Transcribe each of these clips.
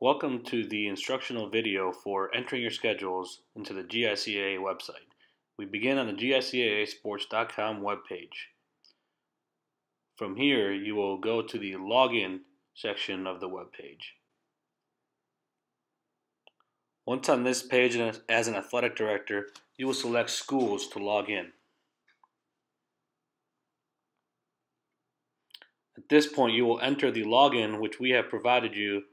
Welcome to the instructional video for entering your schedules into the GICAA website. We begin on the GICAAsports.com webpage. From here, you will go to the Login section of the webpage. Once on this page as an athletic director, you will select schools to log in. At this point, you will enter the login which we have provided you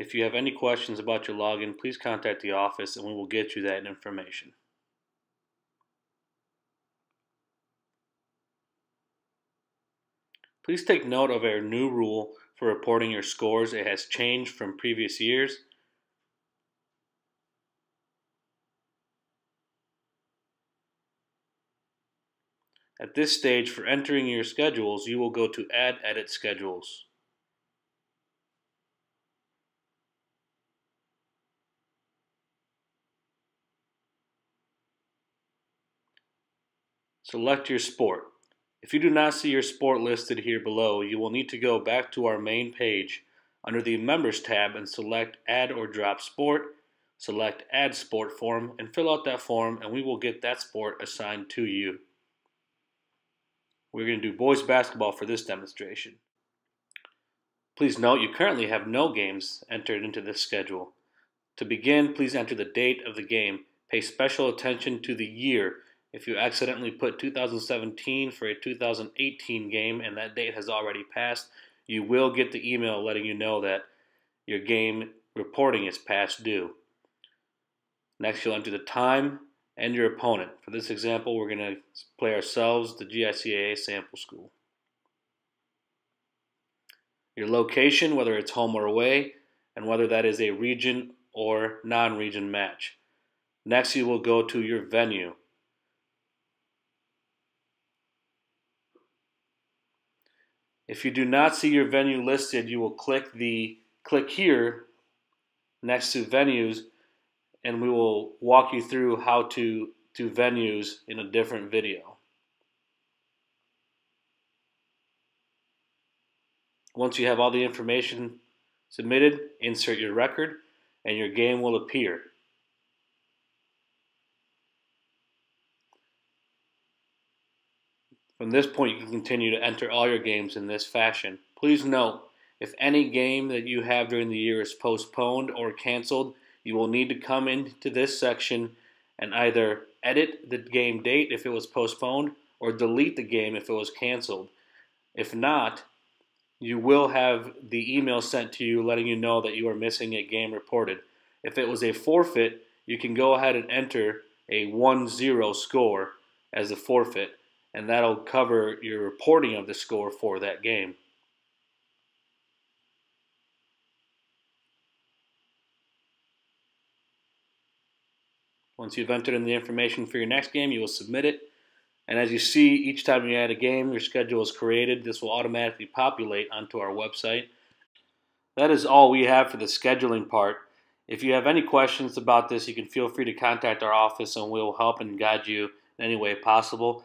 if you have any questions about your login, please contact the office and we will get you that information. Please take note of our new rule for reporting your scores. It has changed from previous years. At this stage, for entering your schedules, you will go to Add Edit Schedules. Select your sport. If you do not see your sport listed here below, you will need to go back to our main page under the Members tab and select Add or Drop Sport, select Add Sport Form, and fill out that form and we will get that sport assigned to you. We're going to do boys basketball for this demonstration. Please note you currently have no games entered into this schedule. To begin, please enter the date of the game. Pay special attention to the year if you accidentally put 2017 for a 2018 game and that date has already passed, you will get the email letting you know that your game reporting is past due. Next, you'll enter the time and your opponent. For this example, we're going to play ourselves, the GICAA sample school. Your location, whether it's home or away, and whether that is a region or non region match. Next, you will go to your venue. If you do not see your venue listed, you will click the click here next to venues and we will walk you through how to do venues in a different video. Once you have all the information submitted, insert your record and your game will appear. From this point, you can continue to enter all your games in this fashion. Please note, if any game that you have during the year is postponed or canceled, you will need to come into this section and either edit the game date if it was postponed or delete the game if it was canceled. If not, you will have the email sent to you letting you know that you are missing a game reported. If it was a forfeit, you can go ahead and enter a 1-0 score as a forfeit and that'll cover your reporting of the score for that game. Once you've entered in the information for your next game, you will submit it. And as you see, each time you add a game, your schedule is created. This will automatically populate onto our website. That is all we have for the scheduling part. If you have any questions about this, you can feel free to contact our office and we'll help and guide you in any way possible.